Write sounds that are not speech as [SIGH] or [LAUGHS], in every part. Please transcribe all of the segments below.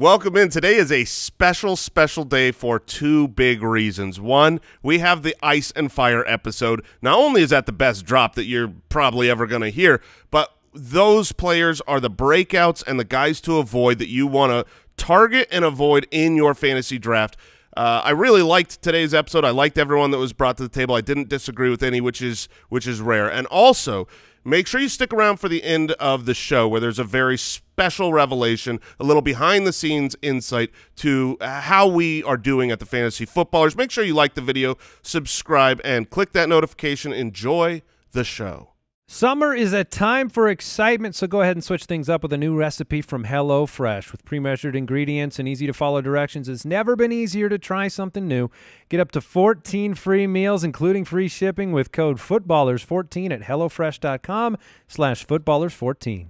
Welcome in. Today is a special, special day for two big reasons. One, we have the Ice and Fire episode. Not only is that the best drop that you're probably ever going to hear, but those players are the breakouts and the guys to avoid that you want to target and avoid in your fantasy draft. Uh, I really liked today's episode. I liked everyone that was brought to the table. I didn't disagree with any, which is which is rare. And also, Make sure you stick around for the end of the show where there's a very special revelation, a little behind the scenes insight to uh, how we are doing at the Fantasy Footballers. Make sure you like the video, subscribe, and click that notification. Enjoy the show. Summer is a time for excitement, so go ahead and switch things up with a new recipe from HelloFresh. With pre-measured ingredients and easy-to-follow directions, it's never been easier to try something new. Get up to 14 free meals, including free shipping, with code FOOTBALLERS14 at HelloFresh.com slash FOOTBALLERS14.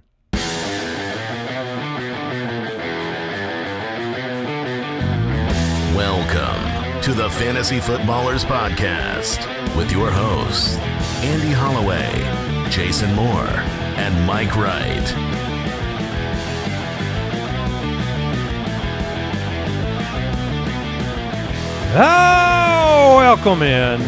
Welcome to the Fantasy Footballers Podcast with your hosts, Andy Holloway, Jason Moore, and Mike Wright. Oh, welcome in.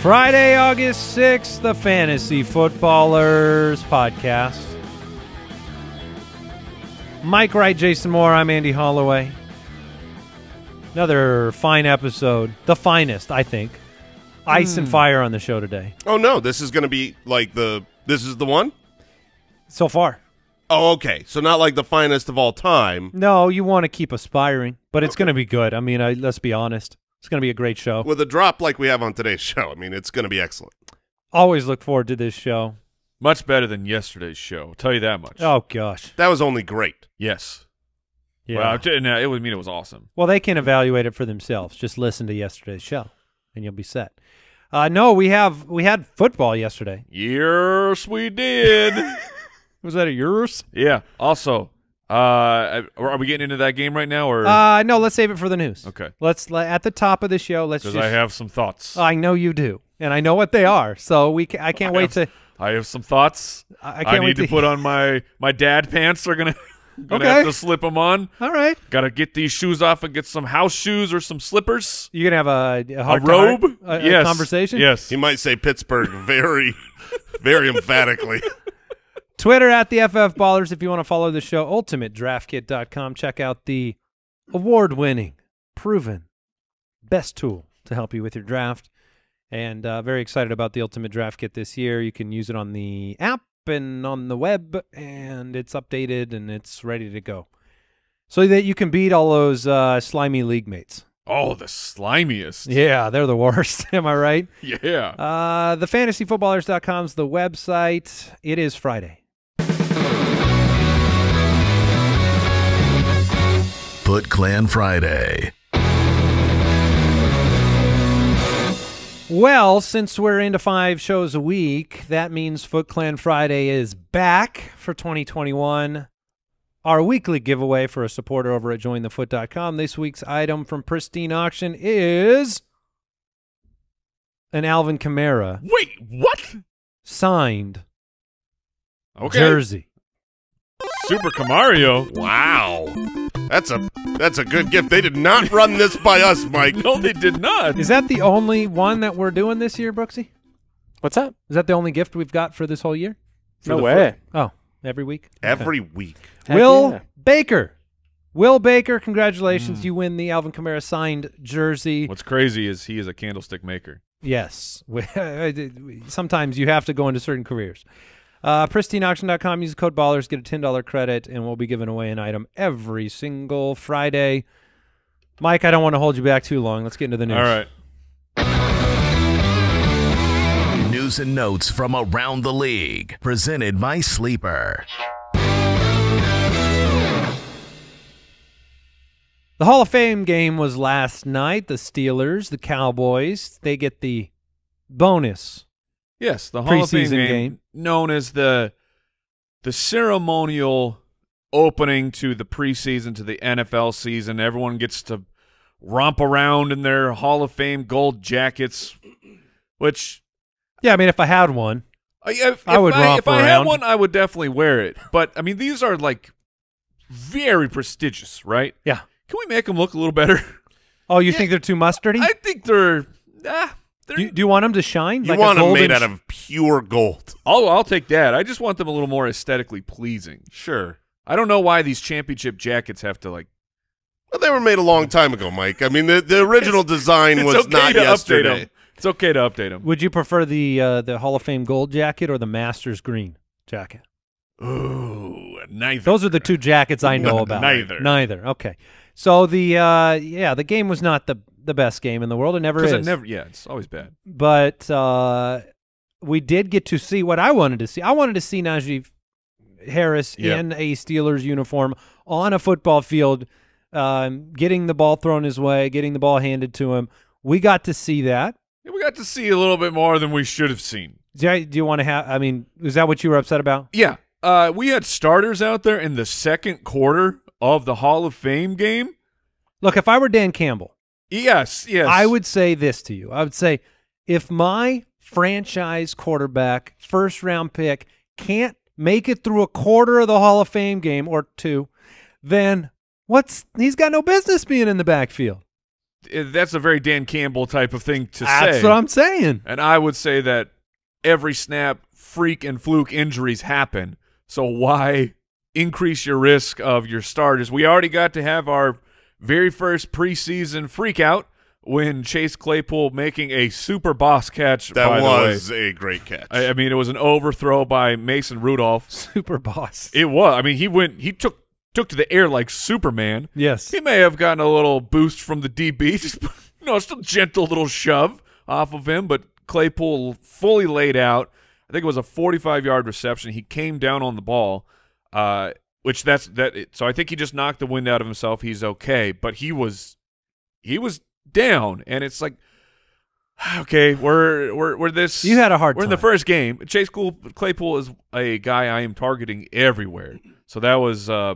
Friday, August 6th, the Fantasy Footballers Podcast. Mike Wright, Jason Moore, I'm Andy Holloway. Another fine episode. The finest, I think. Ice and Hmm. fire on the show today. Oh no, this is going to be like the this is the one? So far. Oh, okay. So not like the finest of all time. No, you want to keep aspiring, but it's going to be good. I mean, I, let's be honest. It's going to be a great show. With a drop like we have on today's [LAUGHS] show. I mean, it's going to be excellent. Always look forward to this show. Much better than yesterday's show. I'll tell you that much. Oh gosh. That was only great. Yes. Yeah. Well, I- no, it would mean it was awesome. Well, they can evaluate it for themselves. Just listen to yesterday's show, and you'll be set. Uh, no, we have we had football yesterday. Yes, we did. [LAUGHS] Was that a yours? yeah. Also, uh, are we getting into that game right now, or Uh, no. Let's save it for the news. okay? Let's le- at the top of the show. Let's Because. I have some thoughts. I know you do, and I know what they are. So we. Ca- I can't I wait have- to. I have some thoughts. I I I, can't need wait to, to put on my my dad pants. They're gonna gonna Okay. have to slip them on. All right. Got to get these shoes off and get some house shoes or some slippers. You gonna have a, a, A robe. a- a yes. conversation. Yes. He might say Pittsburgh very, [LAUGHS] very emphatically. Twitter at the FF Ballers if you want to follow the show. UltimateDraftKit.com. Check out the award-winning, proven, best tool to help you with your draft. And uh, very excited about the Ultimate Draft Kit this year. You can use it on the app and on the web, and it's updated and it's ready to go, so that you can beat all those uh, slimy league mates. Oh, the slimiest. Yeah, they're the worst. [LAUGHS] Am I right? Yeah. Uh, the fantasyfootballers.com is the website. It is Friday. Foot Clan Friday. Well, since we're into five shows a week, that means Foot Clan Friday is back for 2021. Our weekly giveaway for a supporter over at jointhefoot.com. This week's item from Pristine Auction is an Alvin Kamara Wait, what? signed Okay. jersey. Super Camario. Wow. That's a that's a good gift. They did not run this by us, Mike. No, they did not. Is that the only one that we're doing this year, Brooksy? What's up? Is that the only gift we've got for this whole year? For No the way. Oh, every week? Okay. Every week. Heck Will yeah. Baker. Will Baker, congratulations. Hmm. You win the Alvin Kamara signed jersey. What's crazy is he is a candlestick maker. Yes. [LAUGHS] Sometimes you have to go into certain careers. Uh, pristineauction.com. Use the code BALLERS. Get a $10 credit, and we'll be giving away an item every single Friday. Mike, I don't want to hold you back too long. Let's get into the news. All right. News and notes from around the league. Presented by Sleeper. The Hall of Fame game was last night. The Steelers, the Cowboys, they get the bonus. Yes, the Hall of Fame Preseason game, game. known as the the ceremonial opening to the preseason to the NFL season. Everyone gets to romp around in their Hall of Fame gold jackets, which Yeah, I mean, if I had one, yeah, if, I if would romp if I had one, I would definitely wear it. But I mean, these are like very prestigious, right? yeah. Can we make them look a little better? Oh, you think they're too mustardy? I think they're. Ah, they're do, you- do you want them to shine? You like want a them made out of pure gold. I'll I'll take that. I just want them a little more aesthetically pleasing. Sure. I don't know why these championship jackets have to like. Well, they were made a long time ago, Mike. I mean, the, the original design It's was okay not to yesterday. them. It's okay to update them. Would you prefer the uh, the Hall of Fame gold jacket or the Masters green jacket? Ooh, neither. Those are the two jackets I know [LAUGHS] about. Neither. Neither. Okay. So the uh, yeah, the game was not the the best game in the world. It never is. it never. Yeah, it's always bad. but uh, we did get to see what I wanted to see. I wanted to see Najee Harris Yep. in a Steelers uniform on a football field, um, getting the ball thrown his way, getting the ball handed to him. We got to see that. Yeah, we got to see a little bit more than we should have seen. Do you, do you want to have? I mean, is that what you were upset about? Yeah, uh, we had starters out there in the second quarter of the Hall of Fame game. Look, if I were Dan Campbell, Yes, yes. I would say this to you. I would say if my franchise quarterback, first round pick, can't make it through a quarter of the Hall of Fame game or two, then what's he's got no business being in the backfield. Uh, That's a very Dan Campbell type of thing to That's say. That's what I'm saying. And I would say that every snap, freak and fluke injuries happen. So why increase your risk of your starters? We already got to have our very first preseason freak out when Chase Claypool making a super boss catch. That by was The way. a great catch. I, I mean, it was an overthrow by Mason Rudolph. Super boss. It was. I mean, he went. He took took to the air like Superman. yes. He may have gotten a little boost from the DB, [LAUGHS] just you know, just a gentle little shove off of him, but Claypool fully laid out. I think it was a 45 yard reception. He came down on the ball, uh, which that's that. So I think he just knocked the wind out of himself. He's okay, but he was he was down, and it's like. [SIGHS] Okay, we're we're we're this. You had a hard We're in the first game. Chase Cool- Claypool is a guy I am targeting everywhere, so that was uh,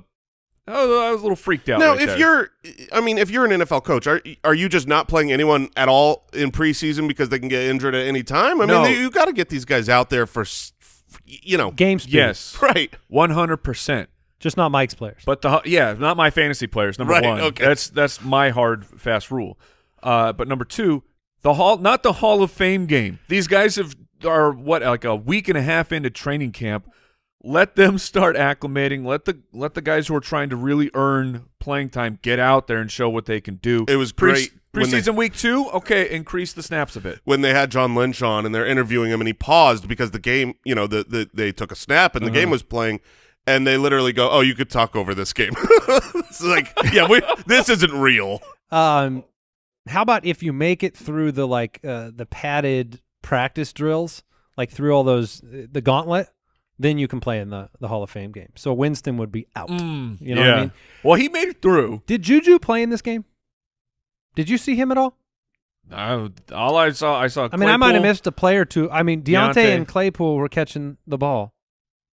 I was, a little freaked out. Now, right if there. you're, I mean, if you're an NFL coach, are are you just not playing anyone at all in preseason because they can get injured at any time? I No. mean, you got to get these guys out there for, you know, Game speed. yes, [LAUGHS] right? one hundred percent. Just not Mike's players. But the yeah, not my fantasy players. Number Right, one, okay. that's that's my hard fast rule. Uh, but number two, the hall, not the Hall of Fame game. These guys have are what like a week and a half into training camp. Let them [LAUGHS] start acclimating. Let the let the guys who are trying to really earn playing time get out there and show what they can do. It was Pre- great when they- Preseason week two, okay, increase the snaps a bit. When they had John Lynch on and they're interviewing him, and he paused because the game, you know, the, the they took a snap and the Uh-huh. game was playing, and they literally go, "Oh, you could talk over this game." [LAUGHS] it's like, yeah, we, this isn't real. Um, how about if you make it through the like uh, the padded practice drills, like through all those uh, the gauntlet, then you can play in the the Hall of Fame game. So Winston would be out. Mm, You know what I mean? Well, he made it through. Did Juju play in this game? Did you see him at all? I, all I saw, I saw. I mean, I might have missed a play or two. I mean, Diontae, Diontae. and Claypool were catching the ball,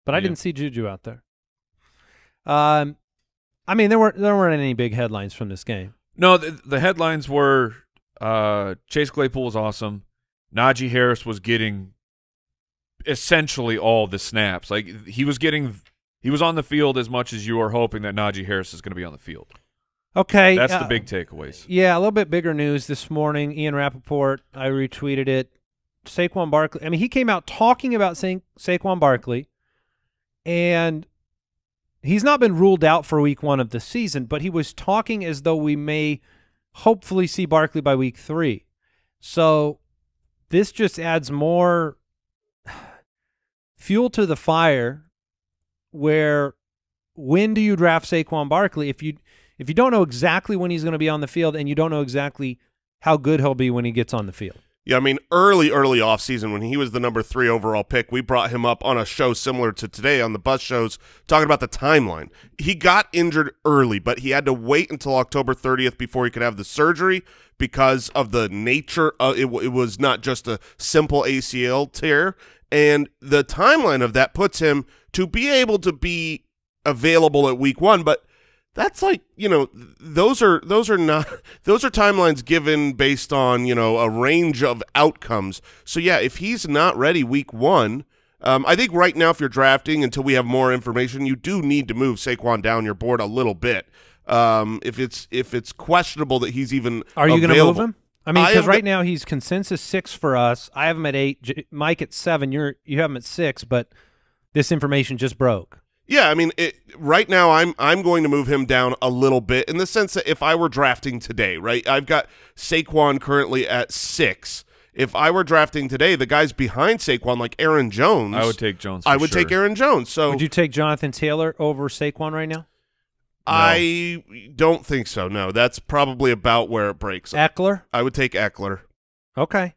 but I didn't see Juju out there. Um, I mean, there weren't there weren't any big headlines from this game. No, the, the headlines were uh, Chase Claypool was awesome. Najee Harris was getting essentially all the snaps. Like he was getting, he was on the field as much as you are hoping that Najee Harris is going to be on the field. Okay, That's the uh, big takeaways. Yeah, a little bit bigger news this morning. Ian Rapoport, I retweeted it. Saquon Barkley. I mean, he came out talking about Sa- Saquon Barkley, and he's not been ruled out for week one of the season, but he was talking as though we may hopefully see Barkley by week three. So this just adds more fuel to the fire where when do you draft Saquon Barkley if you if you don't know exactly when he's going to be on the field and you don't know exactly how good he'll be when he gets on the field. Yeah, I mean, early, early offseason when he was the number three overall pick, we brought him up on a show similar to today on the bus shows, talking about the timeline. He got injured early, but he had to wait until October 30th before he could have the surgery because of the nature of it. It was not just a simple ACL tear, and the timeline of that puts him to be able to be available at week one, but that's like you know those are those are not [LAUGHS] those are timelines given based on you know a range of outcomes. So yeah, if he's not ready week one. Um, I think right now, if you're drafting until we have more information, you do need to move Saquon down your board a little bit. Um, if it's if it's questionable that he's even Are you going to move him? I mean, because right now he's consensus six for us. I have him at eight. J- Mike at seven. You're you have him at six, but this information just broke. Yeah, I mean, it, right now I'm I'm going to move him down a little bit in the sense that if I were drafting today, right, I've got Saquon currently at six. If I were drafting today, the guys behind Saquon, like Aaron Jones, I would take Jones. I would sure. take Aaron Jones. So Would you take Jonathan Taylor over Saquon right now? I don't think so. No, that's probably about where it breaks. Ekeler. I would take Ekeler. Okay.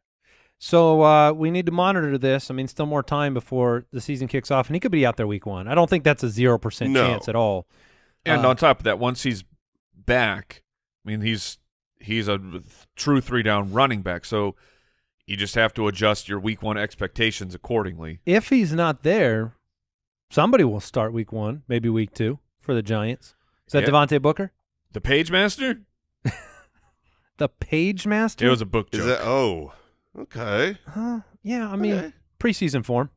So uh, we need to monitor this. I mean, still more time before the season kicks off, and he could be out there week one. I don't think that's a zero percent No. chance at all. And Uh, on top of that, once he's back, I mean he's he's a true three down running back. So you just have to adjust your week one expectations accordingly. If he's not there, somebody will start week one, maybe week two for the Giants. Is that Yeah. Devontae Booker, The Page Master? [LAUGHS] the Page Master? It was a book Is that oh okay? Huh? Yeah, I mean Okay. preseason form.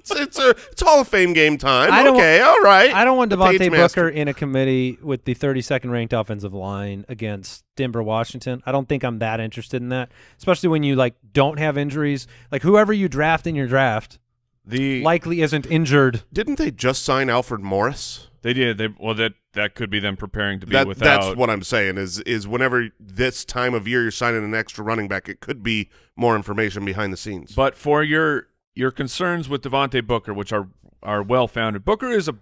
It's it's a it's Hall of Fame game time. I okay, all right. I don't want Devontae Booker in a committee with the 32nd ranked offensive line against Denver, Washington. I don't think I'm that interested in that, especially when you like don't have injuries. Like whoever you draft in your draft the likely isn't injured. Didn't they just sign Alfred Morris? They did they well that that could be them preparing to be That, without that's what I'm saying is is whenever this time of year you're signing an extra running back, it could be more information behind the scenes. But for your your concerns with Devontae Booker, which are are well founded, Booker is a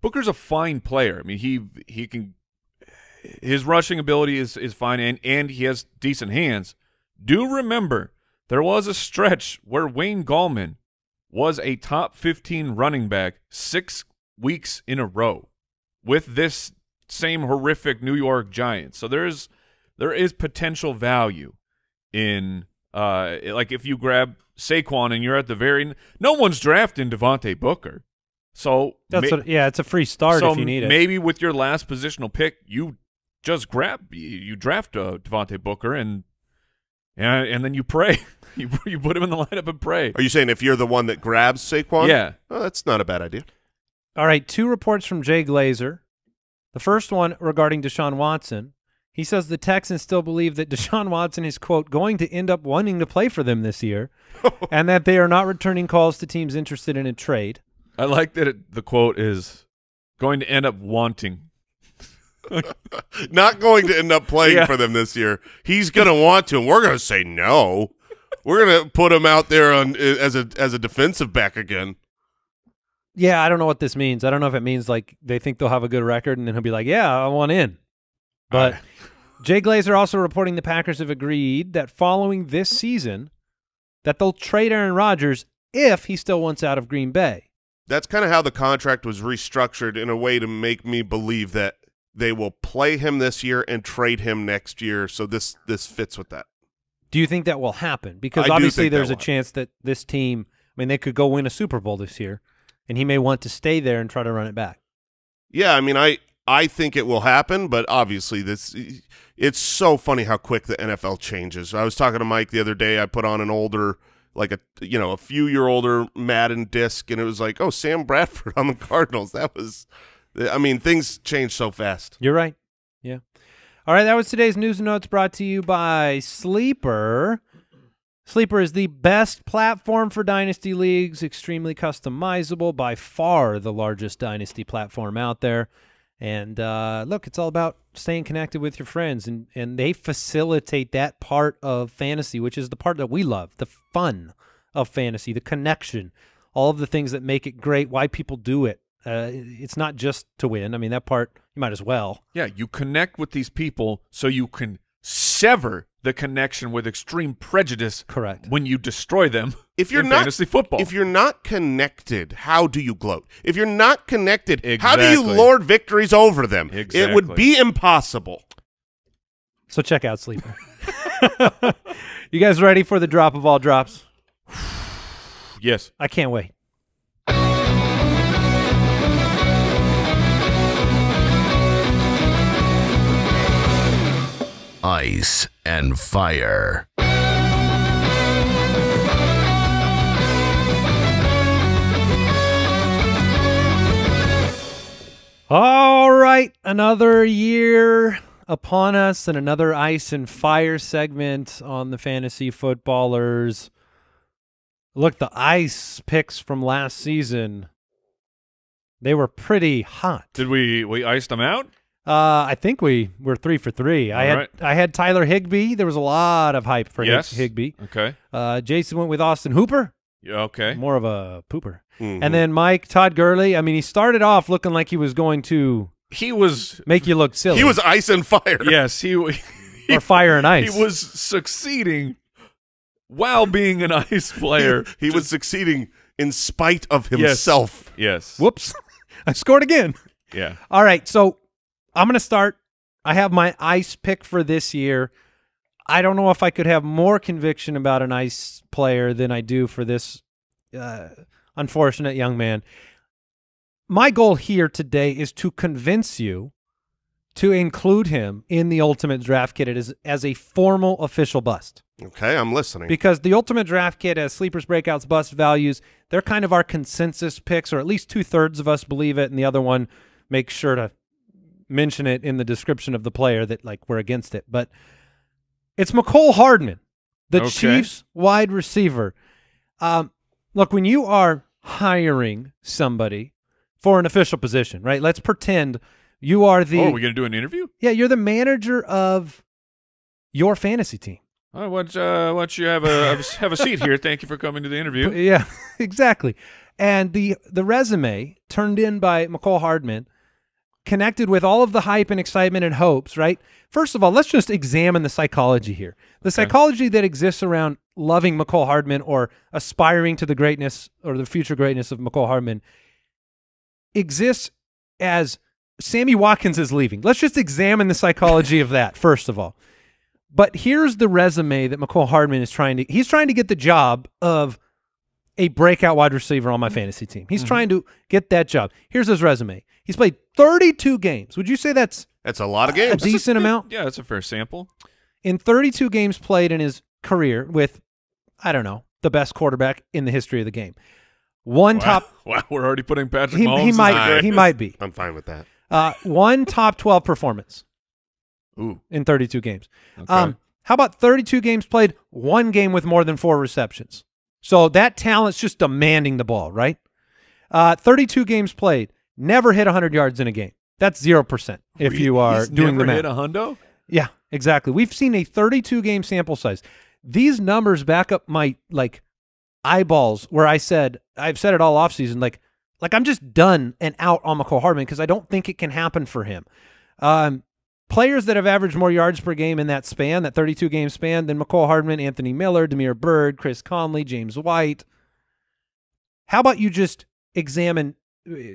Booker's a fine player. I mean, he he can his rushing ability is is fine, and and he has decent hands. Do remember there was a stretch where Wayne Gallman was a top fifteen running back six weeks in a row with this same horrific New York Giants. So there's there is potential value in uh like if you grab Saquon and you're at the very no one's drafting Devontae Booker. So That's ma- what, yeah, it's a free start so if you need it. maybe with your last positional pick, you just grab you, you draft uh, Devontae Booker and and and then you pray. [LAUGHS] you you put him in the lineup and pray. Are you saying if you're the one that grabs Saquon? Yeah. Oh, that's not a bad idea. All right, two reports from Jay Glazer. The first one regarding Deshaun Watson. He says the Texans still believe that [LAUGHS] Deshaun Watson is, quote, going to end up wanting to play for them this year [LAUGHS] and that they are not returning calls to teams interested in a trade. I like that it, the quote is going to end up wanting. [LAUGHS] Not going to end up playing Yeah. for them this year. He's going to want to, and we're going to say no. We're going to put him out there on as a as a defensive back again. Yeah, I don't know what this means. I don't know if it means like they think they'll have a good record and then he'll be like, yeah, I want in. But Jay Glazer also reporting the Packers have agreed that following this season that they'll trade Aaron Rodgers if he still wants out of Green Bay. That's kind of how the contract was restructured in a way to make me believe that they will play him this year and trade him next year. So this this fits with that. Do you think that will happen? Because I obviously there's a will chance that this team, I mean, they could go win a Super Bowl this year, and he may want to stay there and try to run it back. Yeah, I mean, I I think it will happen, but obviously this it's so funny how quick the NFL changes. I was talking to Mike the other day. I put on an older, like a you know a few year older Madden disc, and it was like, oh, Sam Bradford [LAUGHS] on the Cardinals. That was, I mean, things change so fast. You're right. Yeah. All right, that was today's news and notes brought to you by Sleeper. Sleeper is the best platform for dynasty leagues, extremely customizable, by far the largest dynasty platform out there. And uh, look, it's all about staying connected with your friends, and, and they facilitate that part of fantasy, which is the part that we love the fun of fantasy, the connection, all of the things that make it great, why people do it. Uh, it's not just to win. I mean, that part you might as well. Yeah, you connect with these people so you can sever the connection with extreme prejudice Correct. when you destroy them If you're in not fantasy football. if you're not connected, how do you gloat? If you're not connected, how do you lord victories over them? It would be impossible. So check out Sleeper. [LAUGHS] you guys ready for the drop of all drops? [SIGHS] yes. I can't wait. Ice, and fire. All right, another year upon us and another ice and fire segment on the fantasy footballers. Look, the ice picks from last season, they were pretty hot. Did we we iced them out? Uh, I think we were three for three. I had right. I had Tyler Higbee. There was a lot of hype for Hig- yes. Higbee. Okay. Uh, Jason went with Austin Hooper, Yeah, okay. more of a pooper. Mhm. And then Mike Todd Gurley. I mean, he started off looking like he was going to He was make you look silly. he was ice and fire. yes, he [LAUGHS] or fire and ice. he was succeeding while being an ice player. [LAUGHS] He was succeeding in spite of himself. Yes. Whoops, [LAUGHS] I scored again. Yeah. All right, so I'm going to start. I have my ice pick for this year. I don't know if I could have more conviction about an ice player than I do for this uh, unfortunate young man. My goal here today is to convince you to include him in the Ultimate Draft Kit as, as a formal official bust. Okay, I'm listening. Because the Ultimate Draft Kit has sleepers, breakouts, bust values. They're kind of our consensus picks, or at least two thirds of us believe it, and the other one makes sure to mention it in the description of the player that like we're against it. But it's Mecole Hardman, the Okay. Chiefs wide receiver. Um, look, when you are hiring somebody for an official position, right? Let's pretend you are the oh, are we gonna do an interview? yeah, you're the manager of your fantasy team. Why don't, uh, you have a have a seat here? Thank you for coming to the interview. [LAUGHS] Yeah, [LAUGHS] exactly. And the the resume turned in by Mecole Hardman connected with all of the hype and excitement and hopes, right? First of all, let's just examine the psychology here. The psychology that exists around loving Mecole Hardman or aspiring to the greatness or the future greatness of Mecole Hardman exists as Sammy Watkins is leaving. Let's just examine the psychology of that, [LAUGHS] first of all. But here's the resume that Mecole Hardman is trying to he's trying to get the job of a breakout wide receiver on my mm-hmm. fantasy team. He's mm-hmm. trying to get that job. Here's his resume. He's played 32 games. Would you say that's That's a lot of games? a games. decent amount? Yeah, that's a fair sample. In 32 games played in his career with I don't know, the best quarterback in the history of the game. One top [LAUGHS] Wow, we're already putting Patrick he, Mahomes. he might the he might be. I'm fine with that. Uh, one top 12 performance Ooh. in 32 games. Okay. Um, how about 32 games played, one game with more than four receptions? So that talent's just demanding the ball, right? Uh, 32 games played, never hit 100 yards in a game. That's 0% if you are he's doing never the hit a hundo. Yeah, exactly. We've seen a 32 game sample size. These numbers back up my like eyeballs where I said I've said it all offseason like like I'm just done and out on Mecole Hardman because I don't think it can happen for him. Um, players that have averaged more yards per game in that span, that 32 game span, than Mecole Hardman, Anthony Miller, Damiere Byrd, Chris Conley, James White. How about you just examine,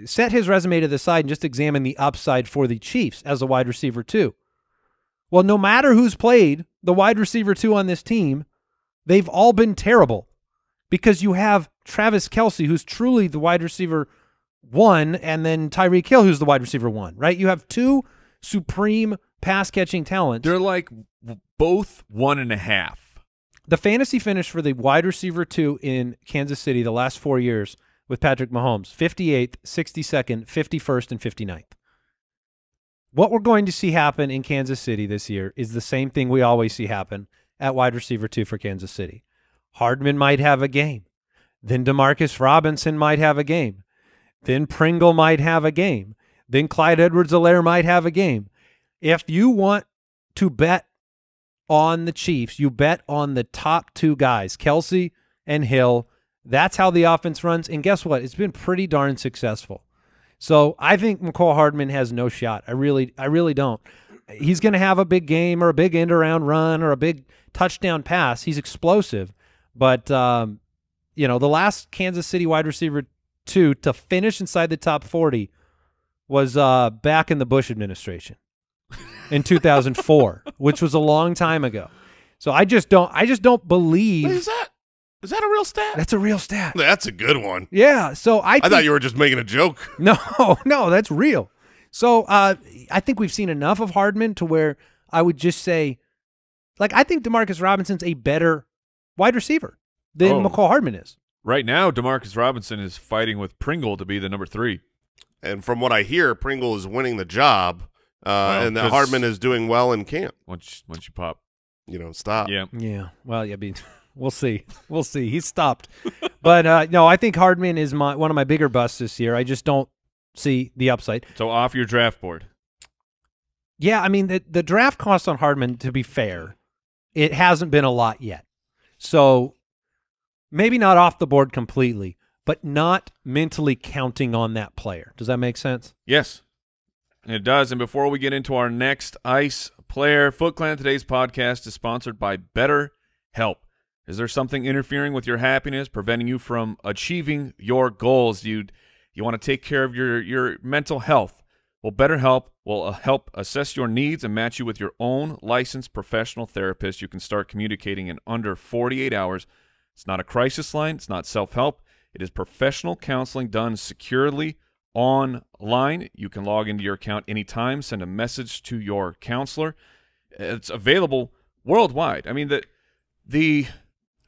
set his resume to the side and just examine the upside for the Chiefs as a wide receiver too? Well, no matter who's played the wide receiver two on this team, they've all been terrible because you have Travis Kelce, who's truly the wide receiver one, and then Tyreek Hill, who's the wide receiver one, right? You have two supreme pass catching talents. They're like both one and a half. The fantasy finish for the wide receiver two in Kansas City the last four years with Patrick Mahomes 58th, 62nd, 51st, and 59th. What we're going to see happen in Kansas City this year is the same thing we always see happen at wide receiver two for Kansas City. Hardman might have a game. Then Demarcus Robinson might have a game. Then Pringle might have a game. Then Clyde Edwards-Helaire might have a game. If you want to bet on the Chiefs, you bet on the top two guys, Kelce and Hill. That's how the offense runs. And guess what? It's been pretty darn successful. So I think Mecole Hardman has no shot. I really, I really don't. He's going to have a big game or a big end around run or a big touchdown pass. He's explosive, but um, you know the last Kansas City wide receiver two to finish inside the top forty was uh, back in the Bush administration in 2004, [LAUGHS] which was a long time ago. So I just don't, I just don't believe is that is that a real stat? that's a real stat. That's a good one. Yeah. So I, I think, thought you were just making a joke. [LAUGHS] no, [LAUGHS] no, that's real. So uh, I think we've seen enough of Hardman to where I would just say like I think Demarcus Robinson's a better wide receiver than Oh. Mecole Hardman is. Right now, Demarcus Robinson is fighting with Pringle to be the number three. And from what I hear, Pringle is winning the job, uh, Well, and that 'cause- Hardman is doing well in camp. Once once you pop, You know, stop. yeah. Yeah. Well, yeah, I mean, [LAUGHS] we'll see. We'll see. He's stopped. but uh, no, I think Hardman is my one of my bigger busts this year. I just don't see the upside. So off your draft board. Yeah, I mean the the draft cost on Hardman, to be fair, it hasn't been a lot yet. So maybe not off the board completely, but not mentally counting on that player. Does that make sense? Yes, it does. And before we get into our next ice player, Foot Clan today's podcast is sponsored by Better Help. Is there something interfering with your happiness, preventing you from achieving your goals? You you want to take care of your your mental health. Well, BetterHelp will uh, help assess your needs and match you with your own licensed professional therapist. You can start communicating in under 48 hours. It's not a crisis line. It's not self-help. It is professional counseling done securely online. You can log into your account anytime, send a message to your counselor. It's available worldwide. I mean, the the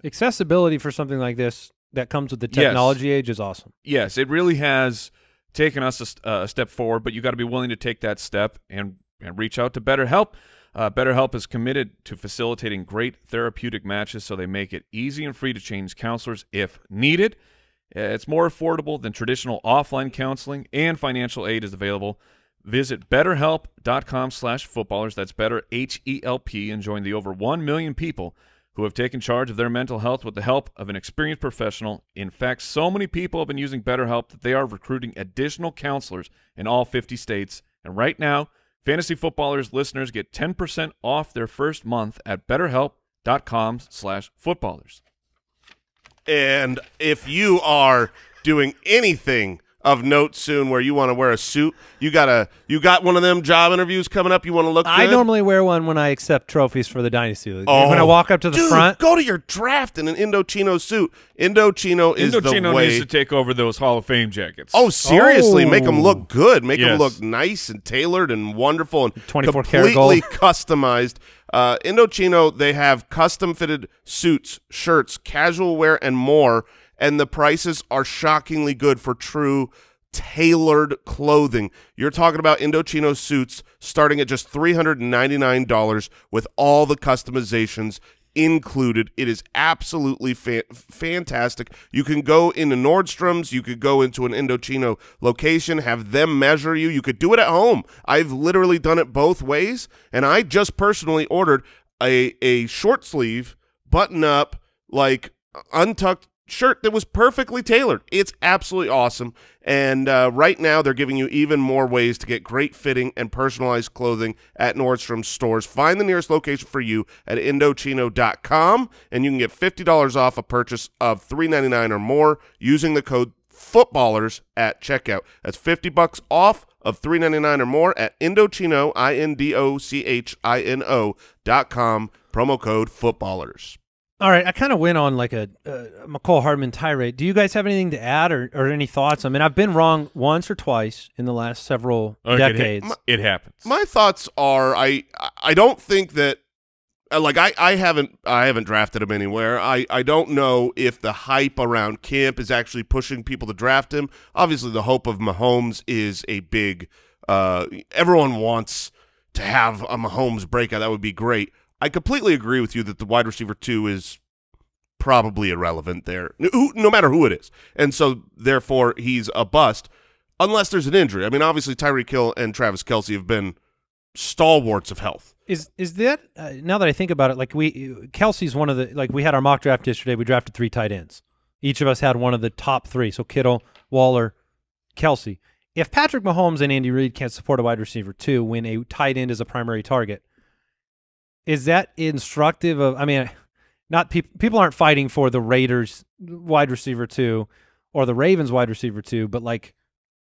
Accessibility for something like this that comes with the Yes. technology age is awesome. yes, it really has taken us a, st- uh, a step forward, but you got to be willing to take that step and and reach out to BetterHelp. Uh, BetterHelp is committed to facilitating great therapeutic matches, so they make it easy and free to change counselors if needed. It's more affordable than traditional offline counseling, and financial aid is available. Visit betterhelp.com slash footballers. That's better, H-E-L-P, and join the over 1 million people who have taken charge of their mental health with the help of an experienced professional. In fact, so many people have been using BetterHelp that they are recruiting additional counselors in all 50 states. And right now, Fantasy Footballers listeners get 10% off their first month at betterhelp.com slash footballers. And if you are doing anything of note soon where you want to wear a suit, you got a you got one of them job interviews coming up. You want to look. I good? normally wear one when I accept trophies for the Dynasty League. Oh, when I walk up to the dude, front, Go to your draft in an Indochino suit. Indochino is Indochino the way. needs to take over those Hall of Fame jackets. Oh, seriously, make them Oh. look good. Make them look nice and tailored and wonderful and 24 completely [LAUGHS] customized. Uh, Indochino, they have custom fitted suits, shirts, casual wear, and more. And the prices are shockingly good for true tailored clothing. You're talking about Indochino suits starting at just $399 with all the customizations included. It is absolutely fa fantastic. You can go into Nordstrom's, you could go into an Indochino location, have them measure you. You could do it at home. I've literally done it both ways, and I just personally ordered a a short sleeve button up like untucked shirt that was perfectly tailored. It's absolutely awesome. And uh, right now, they're giving you even more ways to get great fitting and personalized clothing at Nordstrom stores. Find the nearest location for you at Indochino.com, and you can get $50 off a purchase of $3.99 or more using the code footballers at checkout. That's 50 bucks off of $3.99 or more at Indochino, I-N-D-O-C-H-I-N-O dot com, promo code footballers. All right, I kind of went on like a uh, Mecole Hardman tirade. Do you guys have anything to add or, or any thoughts? I mean, I've been wrong once or twice in the last several Okay, it- decades. It, happens. My thoughts are I I don't think that uh, like I, I haven't I haven't drafted him anywhere. I, I don't know if the hype around camp is actually pushing people to draft him. Obviously the hope of Mahomes is a big uh everyone wants to have a Mahomes breakout. That would be great. I completely agree with you that the wide receiver 2 is probably irrelevant there. No, no matter who it is. And so therefore he's a bust unless there's an injury. I mean obviously Tyreek Hill and Travis Kelce have been stalwarts of health. Is is that uh, now that I think about it? Like we Kelce's one of the like we had our mock draft yesterday. We drafted three tight ends. Each of us had one of the top three. So Kittle, Waller, Kelce. If Patrick Mahomes and Andy Reid can't support a wide receiver too, when a tight end is a primary target, is that instructive of? I mean, not people. People aren't fighting for the Raiders wide receiver two or the Ravens wide receiver two, but like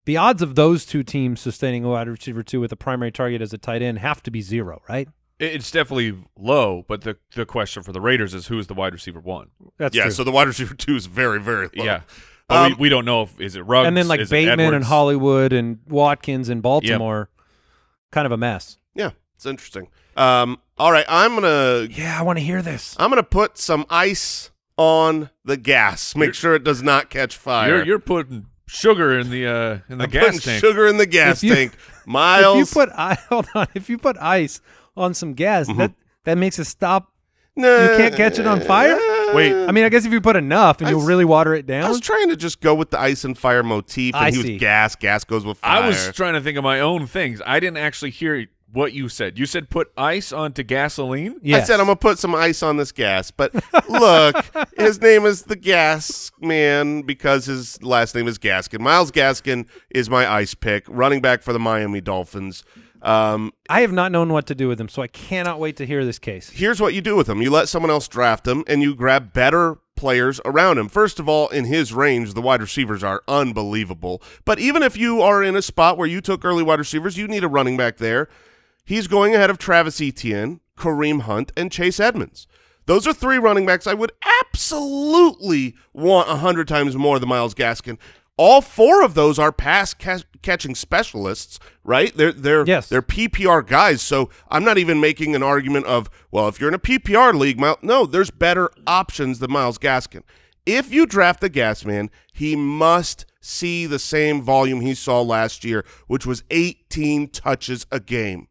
the odds of those two teams sustaining a wide receiver two with a primary target as a tight end have to be zero, right? It's definitely low, but the the question for the Raiders is who's the wide receiver one? That's yeah, true. so the wide receiver 2 is very very low. Yeah. But Um, we, we don't know if is it Ruggs and then like is Bateman and Hollywood and Watkins and Baltimore, kind of a mess. Yeah, it's interesting. Um, all right, I'm gonna Yeah, I want to hear this. I'm gonna put some ice on the gas. Make sure it does not catch fire. You're you're putting sugar in the uh in the I'm gas tank. sugar in the gas you- tank. Myles, [LAUGHS] If you put i [LAUGHS] hold on, if you put ice on some gas, Mm-hmm. that that makes it stop. Nah, you can't catch it on fire? Wait, I mean, I guess if you put enough and I you'll really water it down. I was trying to just go with the ice and fire motif, and I he see. was gas. Gas goes with fire. I was trying to think of my own things. I didn't actually hear what you said. You said put ice onto gasoline. yes. I said I'm gonna put some ice on this gas, but look, [LAUGHS] his name is the Gas Man because his last name is Gaskin. Myles Gaskin is my ice pick, running back for the Miami Dolphins. Um, I have not known what to do with him, so I cannot wait to hear this case. here's what you do with him: you let someone else draft him, and you grab better players around him. First of all, in his range, the wide receivers are unbelievable. But even if you are in a spot where you took early wide receivers, you need a running back there. He's going ahead of Travis Etienne, Kareem Hunt, and Chase Edmonds. Those are three running backs I would absolutely want a hundred times more than Myles Gaskin. All four of those are pass ca- catching specialists, right? They're they're Yes. they're PPR guys. So I'm not even making an argument of well, if you're in a PPR league, Myles, no, there's better options than Myles Gaskin. If you draft the gas man, he must see the same volume he saw last year, which was 18 touches a game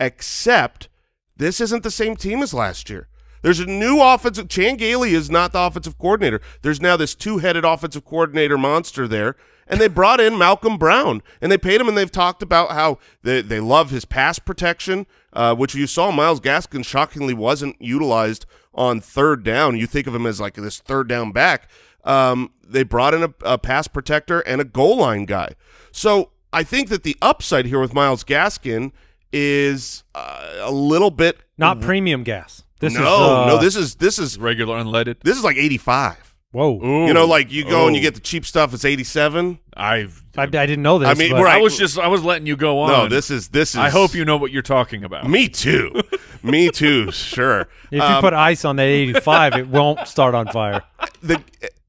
except this isn't the same team as last year. There's a new offensive. Chan Gailey is not the offensive coordinator. There's now this two-headed offensive coordinator monster there, and they brought in Malcolm Brown, and they paid him, and they've talked about how they they love his pass protection, uh, which you saw Myles Gaskin shockingly wasn't utilized on third down. You think of him as like this third down back. Um, they brought in a, a pass protector and a goal line guy. So I think that the upside here with Miles Gaskin is uh, a little bit Not premium gas. This no, is uh, no. This is this is Regular unleaded. this is like eighty five. whoa. You know, like you go and you get the cheap stuff. It's eighty seven. I've. I, I didn't know this. I mean, but- right. I was just. I was letting you go on. No, this is this is. I hope you know what you're talking about. Me too. [LAUGHS] Me too. Sure. If Um, you put ice on that 85, it won't start on fire. the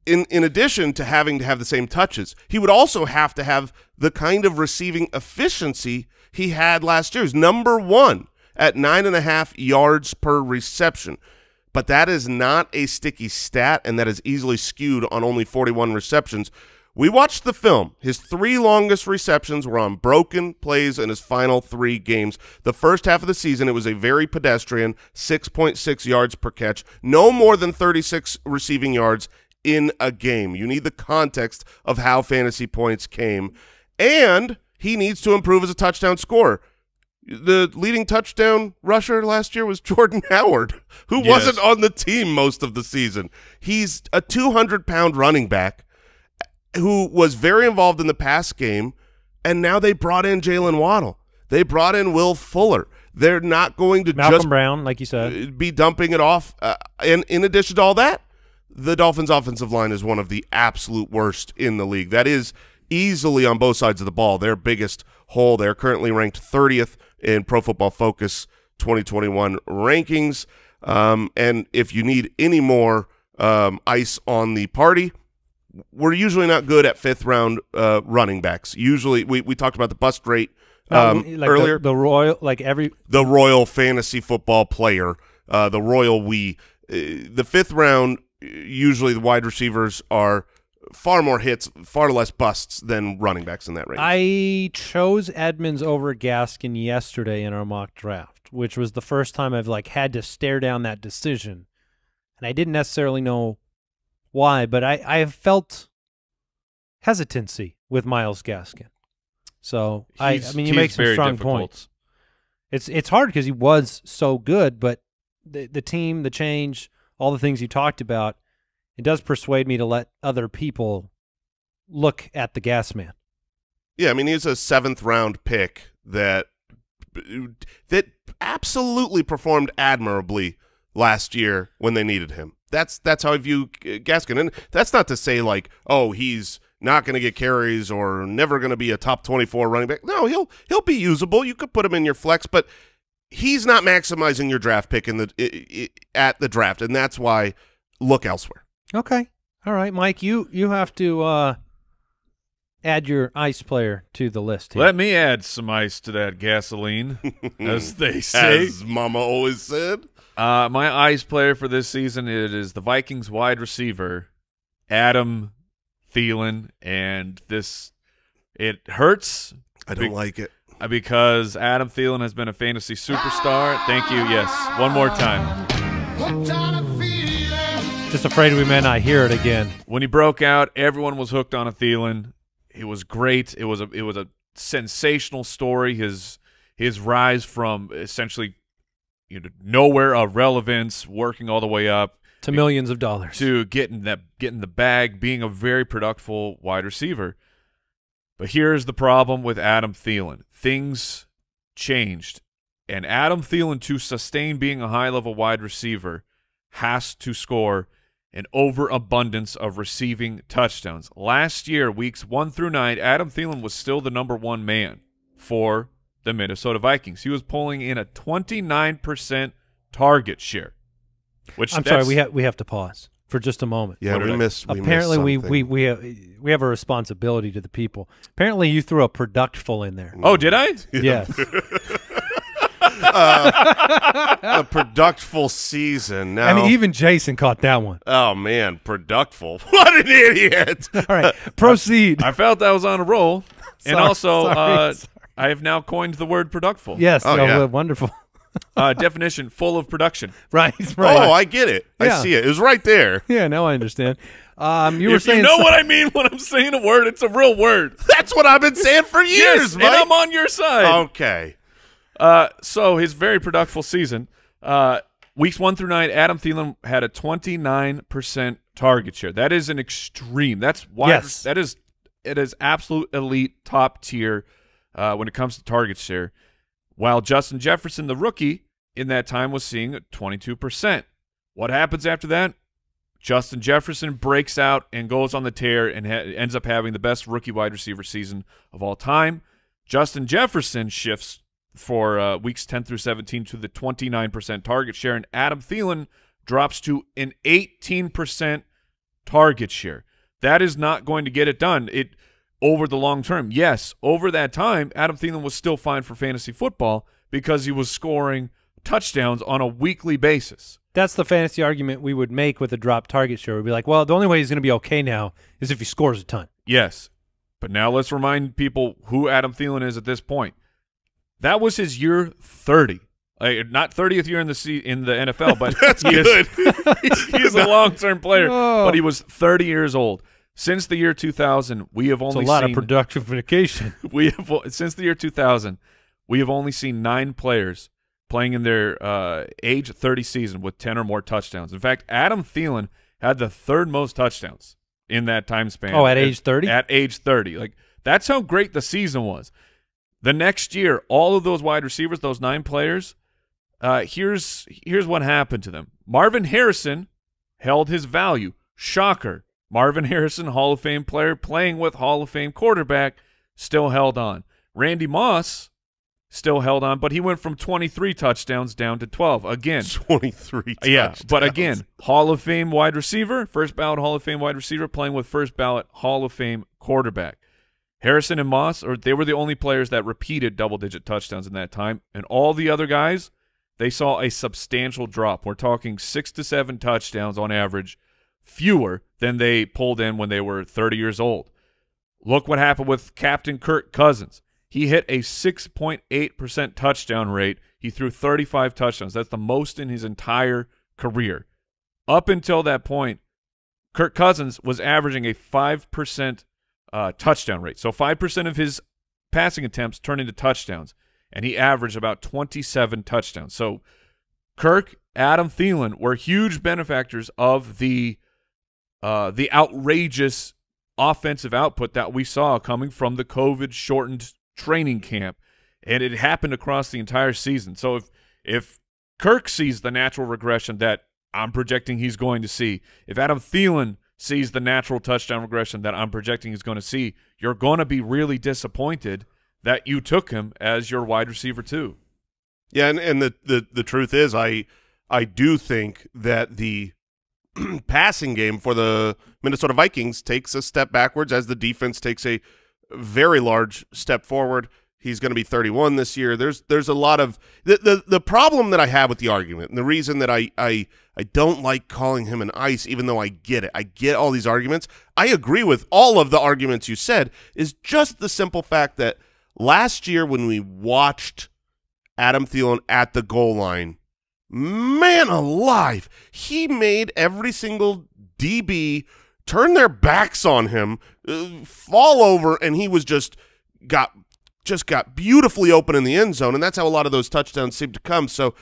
in in addition to having to have the same touches, he would also have to have the kind of receiving efficiency he had last year. He's number one at nine and a half yards per reception. But that is not a sticky stat, and that is easily skewed on only 41 receptions. We watched the film. His three longest receptions were on broken plays in his final three games. The first half of the season, it was a very pedestrian 6.6 yards per catch, no more than 36 receiving yards in a game. You need the context of how fantasy points came. And he needs to improve as a touchdown scorer. The leading touchdown rusher last year was [LAUGHS] Jordan Howard, who Yes. wasn't on the team most of the season. He's a 200 pound running back who was very involved in the pass game, and now they brought in Jaylen Waddle. They brought in Will Fuller. They're not going to Malcolm just Brown, like you said. be dumping it off. Uh, and in addition to all that, the Dolphins' offensive line is one of the absolute worst in the league. That is easily on both sides of the ball their biggest hole. They're currently ranked 30th in Pro Football Focus 2021 rankings. Um, and if you need any more um, ice on the party, we're usually not good at fifth round uh, running backs. Usually, we, we talked about the bust rate um, No, like earlier the, Royal, like every the Royal Fantasy Football player, uh, the Royal We. Uh, the fifth round, usually the wide receivers are far more hits, far less busts than running backs in that range. I chose Edmonds over Gaskin yesterday in our mock draft, which was the first time I've like had to stare down that decision, and I didn't necessarily know why, but I I have felt hesitancy with Myles Gaskin. So I I mean you make some strong difficult. points. It's it's hard because he was so good, but the the team, the change, all the things you talked about, it does persuade me to let other people look at the gas man. yeah, I mean he's a seventh round pick that that absolutely performed admirably last year when they needed him. That's that's how I view Gaskin, and that's not to say like, oh, he's not going to get carries or never going to be a top twenty-four running back. No, he'll he'll be usable. You could put him in your flex, but he's not maximizing your draft pick in the at the draft, and that's why look elsewhere. Okay. All right, Mike, you you have to uh add your ice player to the list here. Let me add some ice to that gasoline, [LAUGHS] as they say. As Mama always said. Uh, my ice player for this season it is the Vikings wide receiver Adam Thielen, and this it hurts I don't like it. uh, because Adam Thielen has been a fantasy superstar. Thank you. Yes, one more time. Just afraid we may not hear it again. When he broke out, everyone was hooked on a Thielen. It was great. It was a it was a sensational story. His his rise from essentially you know nowhere of relevance, working all the way up To millions of dollars. to getting that getting the bag, being a very productive wide receiver. But here's the problem with Adam Thielen. Things changed. And Adam Thielen to sustain being a high level wide receiver has to score an overabundance of receiving touchdowns. Last year, weeks 1 through 9, Adam Thielen was still the number 1 man for the Minnesota Vikings. He was pulling in a 29% target share. Which I'm sorry, we have we have to pause for just a moment. Yeah, What we did I- missed. We Apparently, missed we we we have, we have a responsibility to the people. Apparently, you threw a productful in there. Oh, did I? Yes. [LAUGHS] [LAUGHS] a productful season. Now, I mean, even Jason caught that one. oh man, productful. [LAUGHS] What an idiot! [LAUGHS] All right, proceed. I felt I was on a roll. and also, [LAUGHS] sorry, uh, sorry. I have now coined the word productful. yes, Oh, no, yeah. well, wonderful. Uh, definition, full of production. right, right. Oh, I get it. I see it. It was right there. yeah, now I understand. Um, you were if saying you know so- what I mean when I'm saying a word, it's a real word. That's what I've been saying for years, yes, and I'm on your side. okay. Uh, so his very productive season, uh, weeks one through nine, Adam Thielen had a 29% target share. That is an extreme. That's why Yes. That is it is absolute elite top tier uh, when it comes to target share. While Justin Jefferson, the rookie, in that time was seeing 22%. What happens after that? Justin Jefferson breaks out and goes on the tear and ha- ends up having the best rookie wide receiver season of all time. Justin Jefferson shifts for uh, weeks 10 through 17 to the 29% target share, and Adam Thielen drops to an 18% target share. That is not going to get it done. It over the long term. Yes, over that time, Adam Thielen was still fine for fantasy football because he was scoring touchdowns on a weekly basis. That's the fantasy argument we would make with a drop target share. We'd be like, well, the only way he's going to be okay now is if he scores a ton. Yes. But now let's remind people who Adam Thielen is at this point. That was his year 30. Like, not 30th year in the C- in the NFL, but [LAUGHS] That's he is- good. he's, [LAUGHS] he's a long-term player, [LAUGHS] Oh. but he was 30 years old. Since the year 2000, we have only a lot seen of productification. we have since the year 2000, we have only seen nine players playing in their uh, age 30 season with 10 or more touchdowns. In fact, Adam Thielen had the third most touchdowns in that time span. Oh, at age 30? At age 30, like that's how great the season was. The next year, all of those wide receivers, those nine players, uh, here's here's what happened to them. Marvin Harrison held his value. Shocker. Marvin Harrison, Hall of Fame player, playing with Hall of Fame quarterback, still held on. Randy Moss still held on, but he went from 23 touchdowns down to 12. Again, [LAUGHS] 23 yeah, but again, Hall of Fame wide receiver, first ballot Hall of Fame wide receiver, playing with first ballot Hall of Fame quarterback. Harrison and Moss, or they were the only players that repeated double digit touchdowns in that time, and all the other guys, they saw a substantial drop. We're talking six to seven touchdowns on average, fewer than they pulled in when they were 30 years old. Look what happened with Captain Kirk Cousins. He hit a 6.8% touchdown rate. He threw 35 touchdowns. That's the most in his entire career. Up until that point, Kirk Cousins was averaging a 5% uh, touchdown rate. So 5% of his passing attempts turn into touchdowns, and he averaged about 27 touchdowns. So Kirk, Adam Thielen were huge benefactors of the uh, the outrageous offensive output that we saw coming from the COVID shortened training camp, and it happened across the entire season. So if if Kirk sees the natural regression that I'm projecting he's going to see, if Adam Thielen sees the natural touchdown regression that I'm projecting he's going to see, you're going to be really disappointed that you took him as your wide receiver too. Yeah, and, and the, the the truth is, I I do think that the [CLEARS THROAT] passing game for the Minnesota Vikings takes a step backwards as the defense takes a very large step forward. He's going to be 31 this year. There's there's a lot of the, the the problem that I have with the argument, and the reason that I I I don't like calling him an ice, even though I get it. I get all these arguments. I agree with all of the arguments you said. Is just the simple fact that last year when we watched Adam Thielen at the goal line, man alive, he made every single DB turn their backs on him, uh, fall over, and he was just got just got beautifully open in the end zone, and that's how a lot of those touchdowns seem to come. So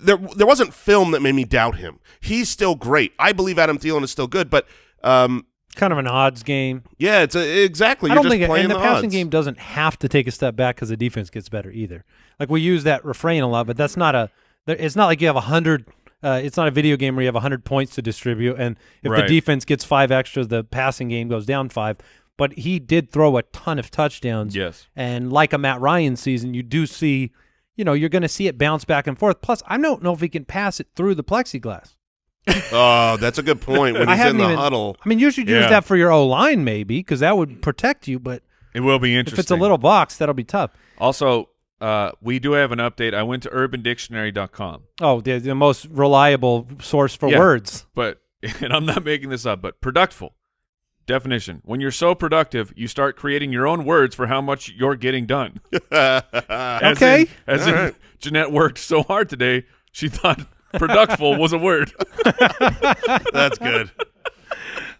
there there wasn't film that made me doubt him. He's still great. I believe Adam Thielen is still good, but um, kind of an odds game. yeah, it's a, exactly. I You're don't think, playing and the, the passing odds. game doesn't have to take a step back because the defense gets better either. Like we use that refrain a lot, but that's not a. It's not like you have a hundred. Uh, it's not a video game where you have a hundred points to distribute, and if Right. the defense gets five extras, the passing game goes down five. But he did throw a ton of touchdowns. Yes. And like a Matt Ryan season, you do see, you know, you're going to see it bounce back and forth. Plus, I don't know if he can pass it through the plexiglass. [LAUGHS] Oh, that's a good point. When I he's in the even- huddle, I mean, you should use Yeah. that for your O line, maybe, because that would protect you. But It will be interesting if it's a little box, that'll be tough. Also, uh, we do have an update. I went to UrbanDictionary.com, Oh, the, the most reliable source for Yeah. words. but [LAUGHS] and I'm not making this up, but productful definition: when you're so productive, you start creating your own words for how much you're getting done. [LAUGHS] As Okay. in- as in, All right. Jeanette worked so hard today, she thought productful was a word. [LAUGHS] that's good.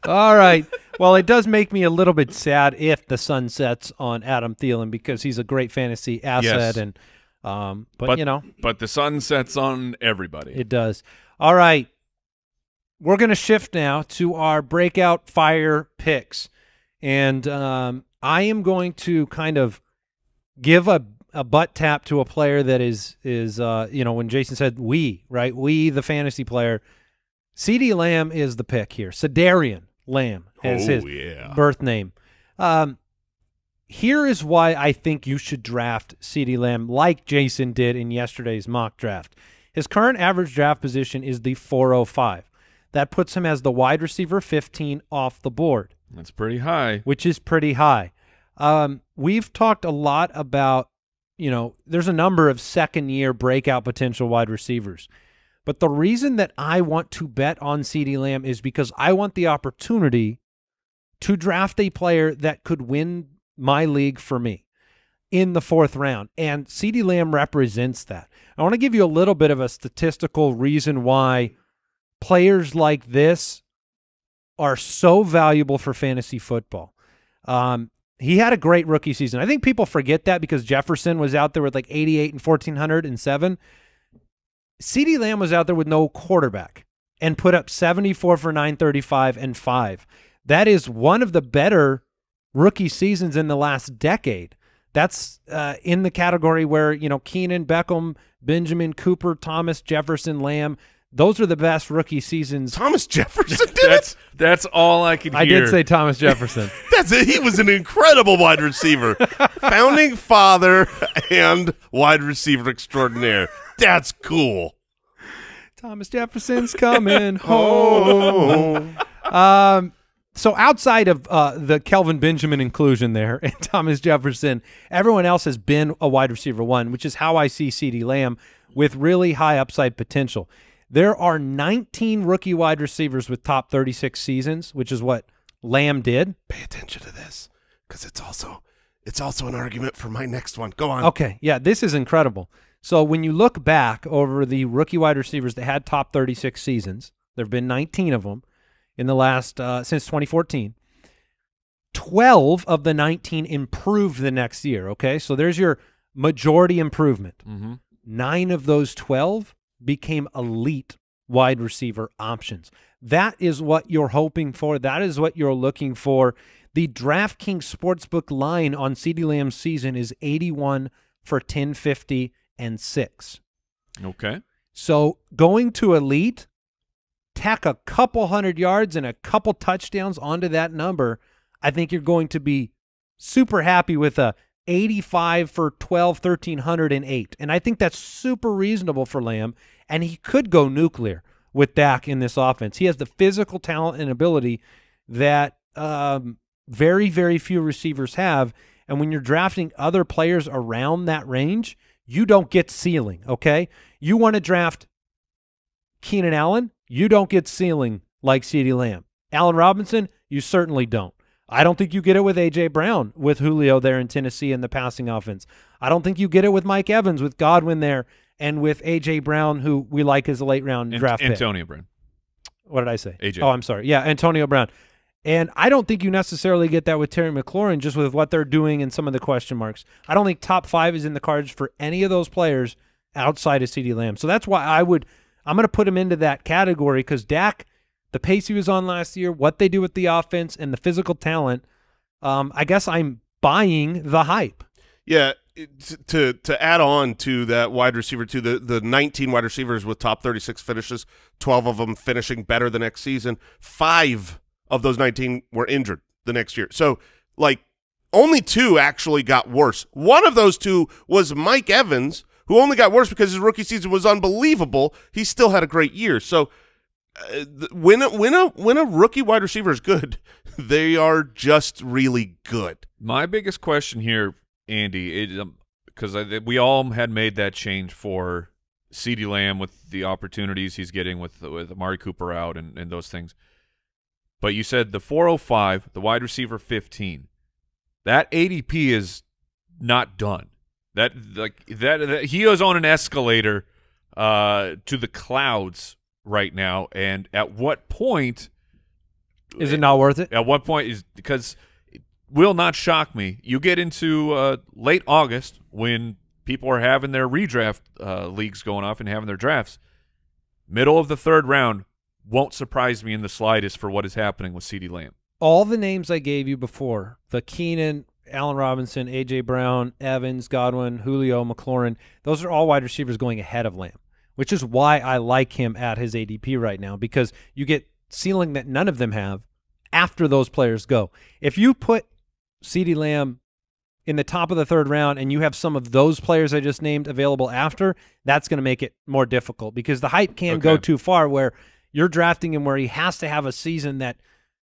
All right. Well, it does make me a little bit sad if the sun sets on Adam Thielen because he's a great fantasy asset, Yes. and um, but, But you know but the sun sets on everybody. it does. All right, we're going to shift now to our breakout fire picks, and um, I am going to kind of give a a butt tap to a player that is is uh, you know when Jason said we right we the fantasy player, CeeDee Lamb is the pick here. Cedarian Lamb as oh his yeah. birth name. Um, here is why I think you should draft CeeDee Lamb like Jason did in yesterday's mock draft. His current average draft position is the 405. That puts him as the wide receiver 15 off the board, That's pretty high. which is pretty high. Um, we've talked a lot about, you know, there's a number of second year breakout potential wide receivers. But the reason that I want to bet on CeeDee Lamb is because I want the opportunity to draft a player that could win my league for me in the fourth round. And CeeDee Lamb represents that. I want to give you a little bit of a statistical reason why players like this are so valuable for fantasy football. Um, he had a great rookie season. I think people forget that because Jefferson was out there with like 88 and 1407. CeeDee Lamb was out there with no quarterback and put up 74 for 935 and 5. That is one of the better rookie seasons in the last decade. That's uh, in the category where, you know, Keenan, Beckham, Benjamin, Cooper, Thomas, Jefferson, Lamb, those are the best rookie seasons. Thomas Jefferson [LAUGHS] did That's it. that's all I could I hear. did say Thomas Jefferson. [LAUGHS] That's it. He was an incredible wide receiver, founding father and wide receiver extraordinaire. That's cool. Thomas Jefferson's coming [LAUGHS] home. Um, so outside of uh, the Kelvin Benjamin inclusion there and Thomas Jefferson, everyone else has been a wide receiver one, which is how I see CeeDee Lamb with really high upside potential. There are 19 rookie wide receivers with top 36 seasons, which is what Lamb did. Pay attention to this, because it's also it's also an argument for my next one. Go on. Okay, yeah, this is incredible. So when you look back over the rookie wide receivers that had top 36 seasons, there have been 19 of them in the last uh, since 2014. 12 of the 19 improved the next year, okay? So there's your majority improvement. Mm-hmm. 9 of those 12 became elite wide receiver options. That is what you're hoping for. That is what you're looking for. The DraftKings Sportsbook line on CeeDee Lamb's season is 81 for 1050 and 6. Okay. So going to elite, tack a couple hundred yards and a couple touchdowns onto that number, I think you're going to be super happy with a 85 for 12, 1308. And I think that's super reasonable for Lamb. And he could go nuclear with Dak in this offense. He has the physical talent and ability that um, very, very few receivers have. And when you're drafting other players around that range, you don't get ceiling, okay? You want to draft Keenan Allen, you don't get ceiling like CeeDee Lamb. Allen Robinson, you certainly don't. I don't think you get it with A.J. Brown with Julio there in Tennessee in the passing offense. I don't think you get it with Mike Evans with Godwin there and with A.J. Brown, who we like as a late round Ant- draft pick. Antonio Brown. What did I say? AJ. Oh, I'm sorry. Yeah, Antonio Brown. And I don't think you necessarily get that with Terry McLaurin just with what they're doing and some of the question marks. I don't think top five is in the cards for any of those players outside of CeeDee Lamb. So that's why I would I'm going to put him into that category because Dak, the pace he was on last year, what they do with the offense and the physical talent, um, I guess I'm buying the hype. Yeah, to to add on to that wide receiver to the the 19 wide receivers with top 36 finishes, 12 of them finishing better the next season. Five of those 19 were injured the next year. So, like only two actually got worse. One of those two was Mike Evans, who only got worse because his rookie season was unbelievable. He still had a great year. So, uh, when a, when a when a rookie wide receiver is good, [LAUGHS] they are just really good. My biggest question here, Andy, is because we all had made that change for CeeDee Lamb with the opportunities he's getting with with Amari Cooper out and, and those things. But you said the 405, the wide receiver 15, that ADP is not done. That like that, that he is on an escalator uh, to the clouds right now. And at what point? Is it not worth it? At what point is because it will not shock me. You get into uh, late August when people are having their redraft uh, leagues going off and having their drafts. Middle of the third round won't surprise me in the slightest for what is happening with CeeDee Lamb. all the names I gave you before the Keenan, Allen Robinson, A.J. Brown, Evans, Godwin, Julio, McLaurin those are all wide receivers going ahead of Lamb, which is why I like him at his ADP right now because you get ceiling that none of them have after those players go. If you put CeeDee Lamb in the top of the third round and you have some of those players I just named available after, that's going to make it more difficult because the hype can go too far where you're drafting him where he has to have a season that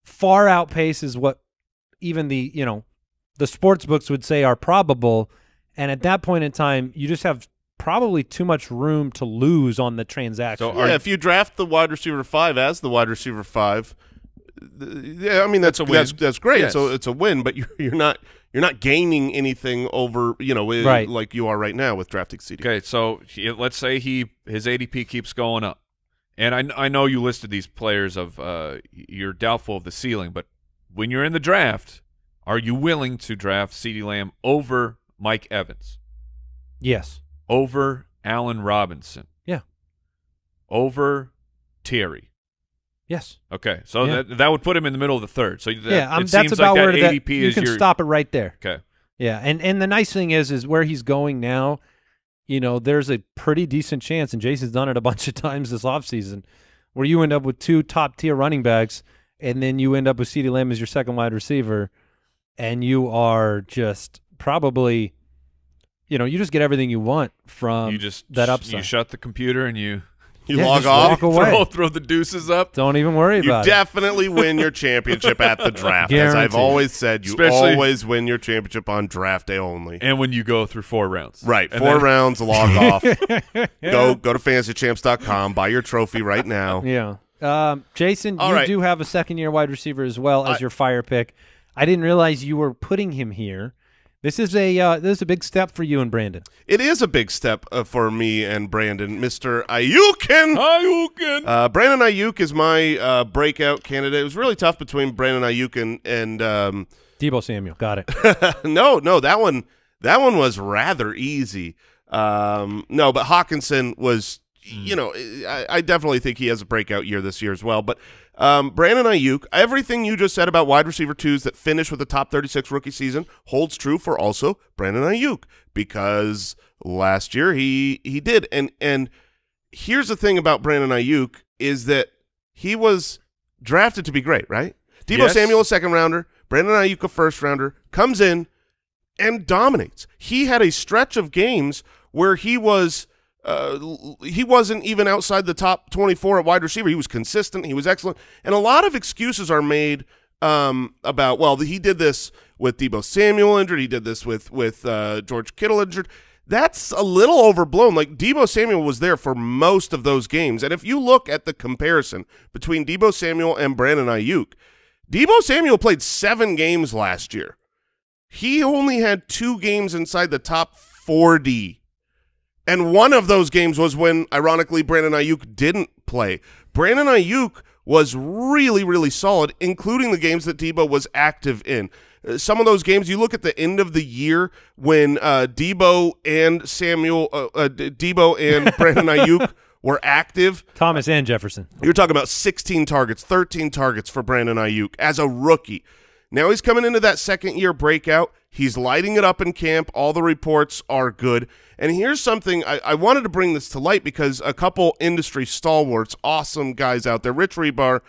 far outpaces what even the, you know, the sports books would say are probable. And at that point in time, you just have probably too much room to lose on the transaction. So Are- yeah, if you draft the wide receiver five as the wide receiver five, th- yeah, I mean that's That's a win. That's, that's great. Yes. So it's a win, but [LAUGHS] you're you're not you're not gaining anything over you know i- Right. like you are right now with drafting CeeDee. Okay, so he, let's say he his ADP keeps going up, and I I know you listed these players of uh you're doubtful of the ceiling, but when you're in the draft, are you willing to draft CeeDee Lamb over Mike Evans, yes. Over Allen Robinson, Yeah. over Terry? Yes. Okay, so Yeah. that that would put him in the middle of the third. So that, yeah, um, it that's seems about like where that that, ADP you can your stop it right there. okay. Yeah, and and the nice thing is, is where he's going now. You know, there's a pretty decent chance, and Jason's done it a [LAUGHS] bunch of times this offseason, where you end up with two top tier running backs, and then you end up with CeeDee Lamb as your second wide receiver, and you are just probably, you know, you just get everything you want from you just that upside. You shut the computer and you You Yeah, log off. throw throw the deuces up. Don't even worry You about it. definitely win your [LAUGHS] championship at the draft. As I've always said, you Especially- always win your championship on draft day only. And when you go through four rounds, Right, And four then- rounds, [LAUGHS] log off. [LAUGHS] Go go to fantasychamps.com, buy your trophy right now. Yeah. Um, Jason, All you right. do have a second year wide receiver as well as I- your fire pick. I didn't realize you were putting him here. This is a uh, this is a big step for you and Brandon. It is a big step uh, for me and Brandon, Mr. Ayukin. Ayukin. Uh, Brandon Aiyuk is my uh, breakout candidate. It was really tough between Brandon Aiyuk and, and um, Deebo Samuel, got it. [LAUGHS] no, no, that one that one was rather easy. Um, no, but Hawkinson was, you know, I, I definitely think he has a breakout year this year as well. But um, Brandon Aiyuk, everything you just said about wide receiver twos that finish with the top 36 rookie season holds true for also Brandon Aiyuk because last year he he did. And and here's the thing about Brandon Aiyuk is that he was drafted to be great, right? Deebo Yes. Samuel, a second rounder. Brandon Aiyuk, a first rounder, comes in and dominates. He had a stretch of games where he was uh, he wasn't even outside the top 24 at wide receiver. He was consistent. He was excellent. And a lot of excuses are made um, about well he did this with Deebo Samuel injured, he did this with with uh, George Kittle injured. That's a little overblown. Like Deebo Samuel was there for most of those games, and if you look at the comparison between Deebo Samuel and Brandon Aiyuk, Deebo Samuel played seven games last year. He only had two games inside the top 40. And one of those games was when, ironically, Brandon Aiyuk didn't play. Brandon Aiyuk was really, really solid, including the games that Deebo was active in. Uh, some of those games, you look at the end of the year when uh, Deebo and Samuel, uh, uh, Deebo and [LAUGHS] Brandon Aiyuk were active. Thomas and Jefferson. You're talking about 16 targets, 13 targets for Brandon Aiyuk as a rookie. Now he's coming into that second year breakout. He's lighting it up in camp. All the reports are good. And here's something I, I wanted to bring this to light because a couple industry stalwarts, awesome guys out there, Rich Hribar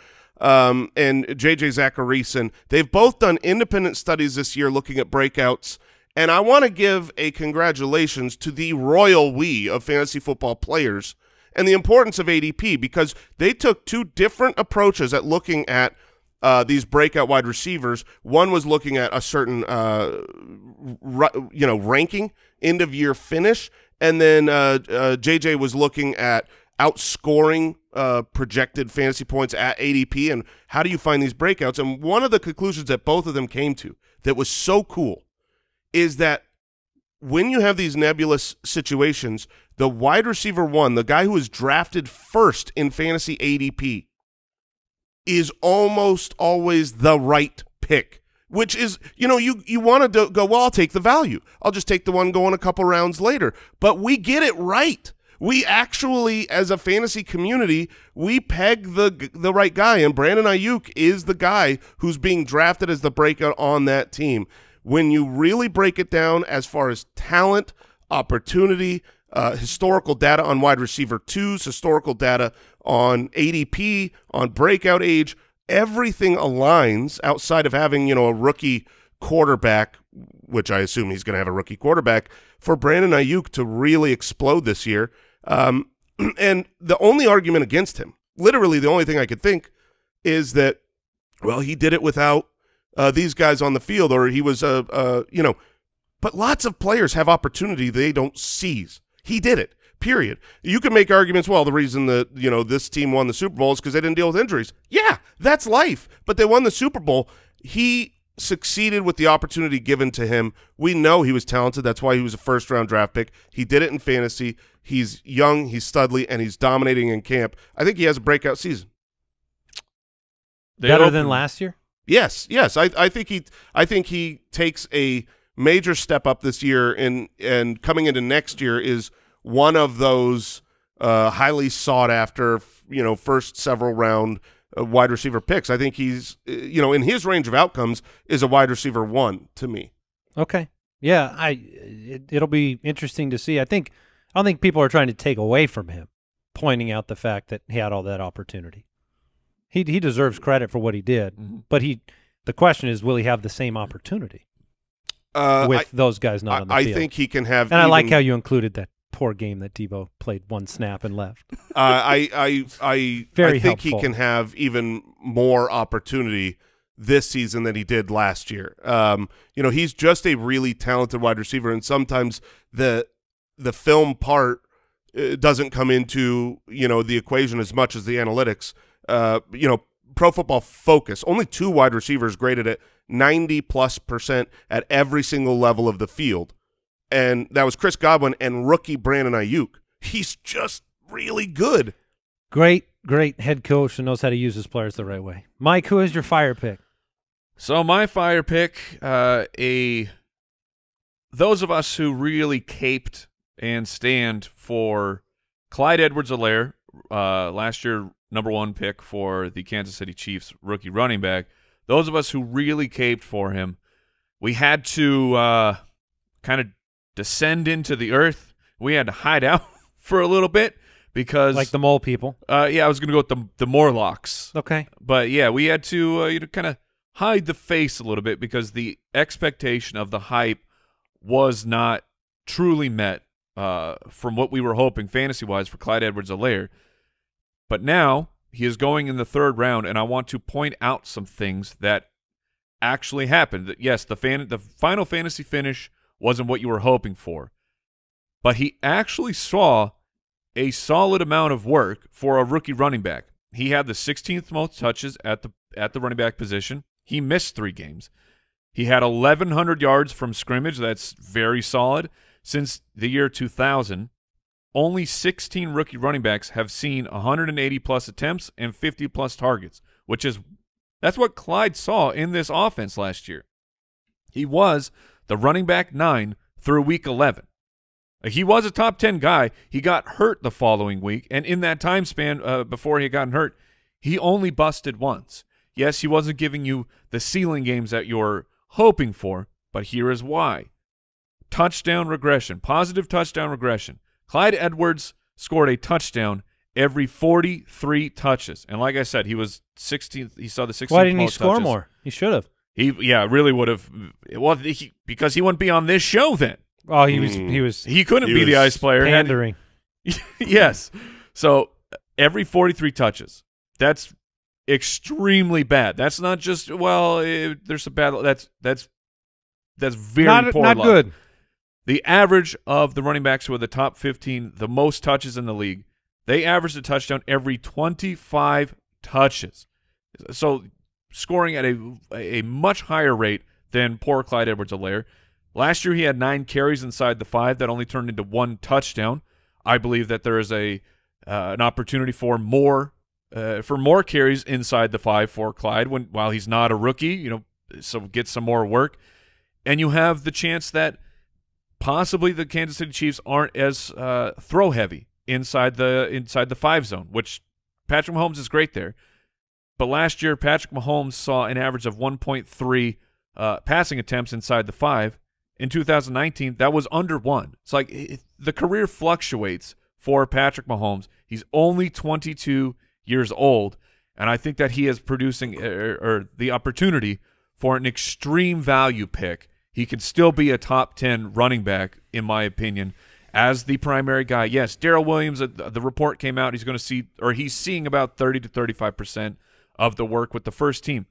um, and JJ Zachariason, they've both done independent studies this year looking at breakouts. And I want to give a congratulations to the royal we of fantasy football players and the importance of ADP because they took two different approaches at looking at – uh, these breakout wide receivers. One was looking at a certain, uh, you know, ranking end of year finish, and then uh, JJ uh, was looking at outscoring uh, projected fantasy points at ADP and how do you find these breakouts. And one of the conclusions that both of them came to that was so cool is that when you have these nebulous situations, the wide receiver one, the guy who was drafted first in fantasy ADP, is almost always the right pick, which is, you know, you, you want to go, well, I'll take the value. I'll just take the one going a couple rounds later. But we get it right. We actually, as a fantasy community, we peg the the right guy, and Brandon Aiyuk is the guy who's being drafted as the breakout on that team. When you really break it down as far as talent, opportunity, uh, historical data on wide receiver twos, historical data on ADP, on breakout age. Everything aligns outside of having, you know, a rookie quarterback, which I assume he's going to have a rookie quarterback, for Brandon Aiyuk to really explode this year. Um, [CLEARS THROAT] and the only argument against him, literally the only thing I could think, is that, well, he did it without uh, these guys on the field, or he was, uh, uh, you know, but lots of players have opportunity they don't seize. He did it. Period. You can make arguments. Well, the reason that you know this team won the Super Bowl is because they didn't deal with injuries. Yeah, that's life. But they won the Super Bowl. He succeeded with the opportunity given to him. We know he was talented. That's why he was a first round draft pick. He did it in fantasy. He's young, he's studly, and he's dominating in camp. I think he has a breakout season. They Better than last year? Yes, yes. I, I think he I think he takes a major step up this year and and coming into next year is one of those uh, highly sought after, you know, first several round uh, wide receiver picks. I think he's, uh, you know, in his range of outcomes is a wide receiver one to me. Okay. Yeah, I it, it'll be interesting to see. I think I don't think people are trying to take away from him, pointing out the fact that he had all that opportunity. He he deserves credit for what he did, mm -hmm. but he the question is, will he have the same opportunity uh, with I, those guys not I, on the field? I think he can have. And I like how you included that poor game that Deebo played one snap and left. uh, I I I, [LAUGHS] Very I think helpful. he can have even more opportunity this season than he did last year. Um, you know, he's just a really talented wide receiver, and sometimes the the film part uh, doesn't come into you know the equation as much as the analytics. Uh, you know, Pro Football Focus only two wide receivers graded at ninety plus percent at every single level of the field and that was Chris Godwin and rookie Brandon Aiyuk. He's just really good. Great, great head coach who knows how to use his players the right way. Mike, who is your fire pick? So my fire pick, uh, a those of us who really caped and stand for Clyde Edwards-Helaire, uh, last year number one pick for the Kansas City Chiefs rookie running back. Those of us who really caped for him, we had to uh, kind of descend into the earth. We had to hide out [LAUGHS] for a little bit because like the mole people. Uh, yeah, I was gonna go with the the Morlocks. Okay, but yeah, we had to uh, you know kind of hide the face a little bit because the expectation of the hype was not truly met uh, from what we were hoping fantasy wise for Clyde Edwards-Helaire. But now he is going in the third round, and I want to point out some things that actually happened. That yes, the fan the final fantasy finish wasn't what you were hoping for, but he actually saw a solid amount of work for a rookie running back. He had the 16th most touches at the at the running back position. He missed three games. He had 1,100 yards from scrimmage. That's very solid. Since the year 2000, only 16 rookie running backs have seen 180 plus attempts and 50 plus targets, which is that's what Clyde saw in this offense last year. He was the running back nine through week 11. He was a top 10 guy. He got hurt the following week, and in that time span uh, before he had gotten hurt, he only busted once. Yes, he wasn't giving you the ceiling games that you're hoping for, but here is why. Touchdown regression, positive touchdown regression. Clyde Edwards scored a touchdown every 43 touches. And like I said, he was 16th. He saw the 16th Why didn't he score touches. more? He should have. He, yeah, really would have. Well, he, because he wouldn't be on this show then. Oh, he was Mm. he was He couldn't He be the ice player. Had- pandering. [LAUGHS] yes. So every 43 touches. That's extremely bad. That's not just well, eh, there's a bad. That's that's that's very not poor. not luck. good. The average of the running backs who are the top 15, the most touches in the league, they average a touchdown every 25 touches. So scoring at a a much higher rate than poor Clyde Edwards-Helaire. Last year he had nine carries inside the five that only turned into one touchdown. I believe that there is a uh, an opportunity for more uh, for more carries inside the five for Clyde when while he's not a rookie, you know, so get some more work. And you have the chance that possibly the Kansas City Chiefs aren't as uh, throw heavy inside the inside the five zone, which Patrick Mahomes is great there. But last year, Patrick Mahomes saw an average of 1.3 uh, passing attempts inside the five. In 2019, that was under one. It's like it, the career fluctuates for Patrick Mahomes. He's only 22 years old, and I think that he is producing or, or the opportunity for an extreme value pick. He can still be a top 10 running back, in my opinion, as the primary guy. Yes, Darrel Williams, uh, the report came out. He's going to see, or he's seeing about 30 to 35 percent of the work with the first team.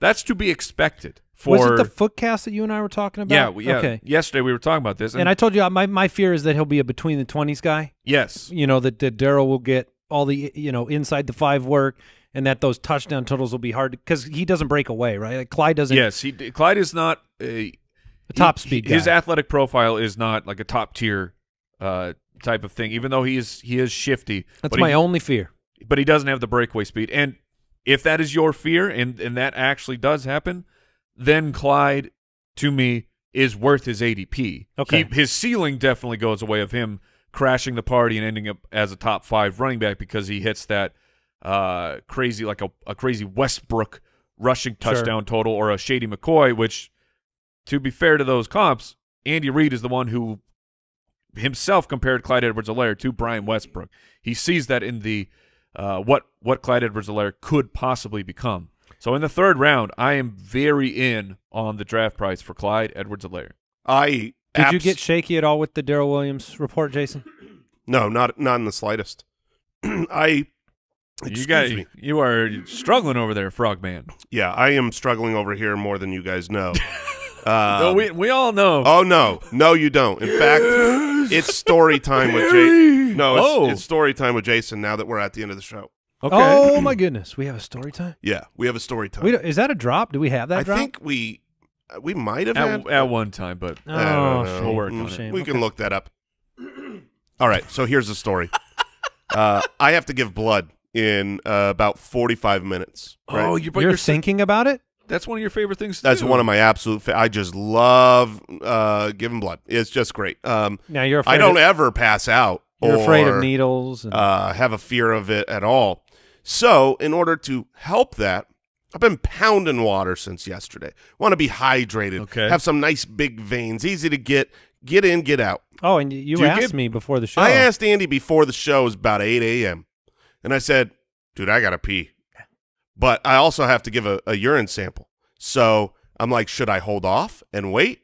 That's to be expected. For was it the footcast that you and I were talking about? yeah, we- yeah. Okay. Yesterday we were talking about this, and, And I told you uh, my my fear is that he'll be a between the twenties guy. yes, You know that, that Darrel will get all the you know inside the five work, and that those touchdown totals will be hard because he doesn't break away, right? Like Clyde doesn't. yes, he Clyde is not a a top he- speed. His athletic profile is not like a top tier uh, type of thing. Even though he is he is shifty, That's my he, only fear. but he doesn't have the breakaway speed. And if that is your fear, and and that actually does happen, then Clyde to me is worth his ADP. Okay. He- his ceiling definitely goes away of him crashing the party and ending up as a top five running back because he hits that uh, crazy like a, a crazy Westbrook rushing Sure. touchdown total or a Shady McCoy, which to be fair to those comps, Andy Reid is the one who himself compared Clyde Edwards-Helaire to Brian Westbrook. He sees that in the uh, what what Clyde Edwards-Helaire could possibly become. So in the third round, I am very in on the draft price for Clyde Edwards-Helaire. I Did you get shaky at all with the Darrel Williams report, Jason? [CLEARS THROAT] no, not not in the slightest. [CLEARS THROAT] I you excuse got me. you are struggling over there, Frogman. Yeah, I am struggling over here more than you guys know. [LAUGHS] no, Uh, we we all know. oh no, no, you don't. In fact, it's story time with Jason. No, it's, Oh. it's story time with Jason. Now that we're at the end of the show. okay. Oh my goodness, we have a story time. Yeah, we have a story time. We don't- is that a drop? Do we have that I drop? think we uh, we might have had. at, at one time, but Oh, I don't know. shame. We'll work on it. shame. We can look that up. [CLEARS THROAT] All right, so here's the story. [LAUGHS] uh, I have to give blood in uh, about 45 minutes. Right? oh, you're, You're, you're, thinking about it. That's one of your favorite things. To That's do. one of my absolute. Fa- I just love uh, giving blood. It's just great. Um, Now you're afraid. I don't Of, ever pass out. you're afraid of needles. And, Uh, have a fear of it at all. So, in order to help that, I've been pounding water since yesterday. Want to be hydrated. Okay. Have some nice big veins, easy to get. Get in, get out. oh, and you do you asked get- me before the show. I asked Andy before the show it was about 8 a.m. And I said, dude, I got to pee. But I also have to give a, a urine sample. So I'm like, should I hold off and wait?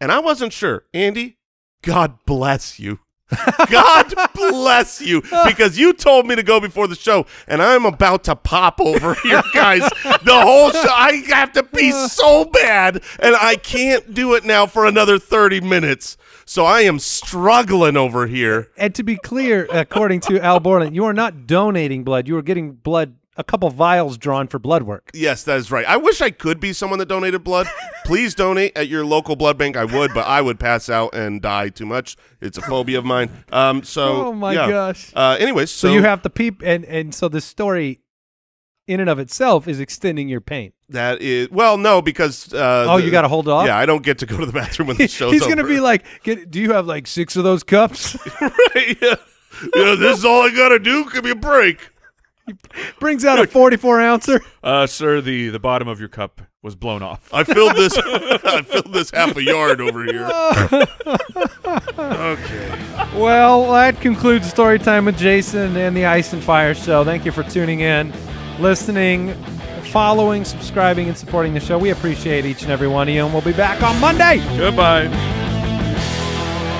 And I wasn't sure. Andy, God bless you. [LAUGHS] God bless you because you told me to go before the show and I'm about to pop over here, guys. The whole show, I have to pee so bad and I can't do it now for another 30 minutes. So I am struggling over here. And to be clear, according to Al Borland, you are not donating blood. You are getting blood, a couple vials drawn for blood work. Yes, that is right. I wish I could be someone that donated blood. [LAUGHS] Please donate at your local blood bank. I would, but I would pass out and die too much. It's a phobia of mine. Um, so [LAUGHS] Oh, my yeah. gosh. Uh, anyways, So, so, you have to peep, and and so the story, in and of itself, is extending your pain. that is well, no, because uh, Oh, the- you got to hold off. Yeah, I don't get to go to the bathroom when the [LAUGHS] show's He's gonna over. be like, Get, "Do you have like six of those cups?" right, yeah. yeah, this is all I gotta do. Give me a break. [LAUGHS] Brings out a forty-four ouncer. Uh, sir, the the bottom of your cup was blown off. I filled this. [LAUGHS] I filled this half a yard over here. [LAUGHS] okay. Well, that concludes story time with Jason and the Ice and Fire Show. Thank you for tuning in, listening, following, subscribing, and supporting the show. We appreciate each and every one of you, and we'll be back on Monday. Goodbye.